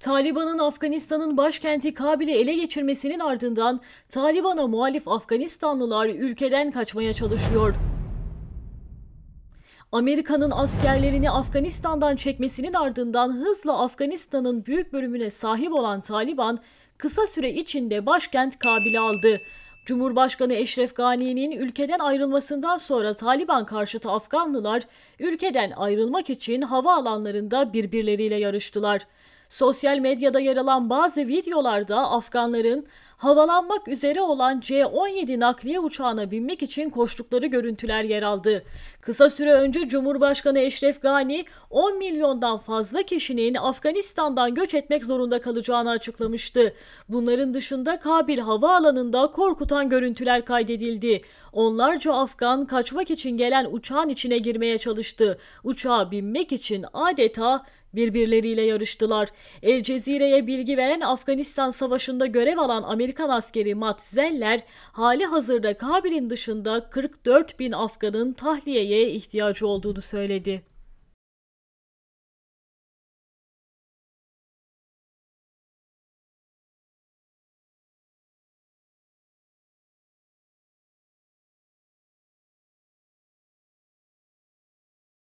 Taliban'ın Afganistan'ın başkenti Kabil'i ele geçirmesinin ardından Taliban'a muhalif Afganistanlılar ülkeden kaçmaya çalışıyor. Amerika'nın askerlerini Afganistan'dan çekmesinin ardından hızla Afganistan'ın büyük bölümüne sahip olan Taliban kısa süre içinde başkent Kabil'i aldı. Cumhurbaşkanı Eşref Gani'nin ülkeden ayrılmasından sonra Taliban karşıtı Afganlılar ülkeden ayrılmak için hava alanlarında birbirleriyle yarıştılar. Sosyal medyada yer alan bazı videolarda Afganların havalanmak üzere olan C-17 nakliye uçağına binmek için koştukları görüntüler yer aldı. Kısa süre önce Cumhurbaşkanı Eşref Gani 10 milyondan fazla kişinin Afganistan'dan göç etmek zorunda kalacağını açıklamıştı. Bunların dışında Kabil havaalanında korkutan görüntüler kaydedildi. Onlarca Afgan kaçmak için gelen uçağın içine girmeye çalıştı. Uçağa binmek için adeta birbirleriyle yarıştılar. El Cezire'ye bilgi veren Afganistan Savaşı'nda görev alan Amerikan askeri Matt Zeller, hali hazırda Kabil'in dışında 44 bin Afgan'ın tahliyeye ihtiyacı olduğunu söyledi.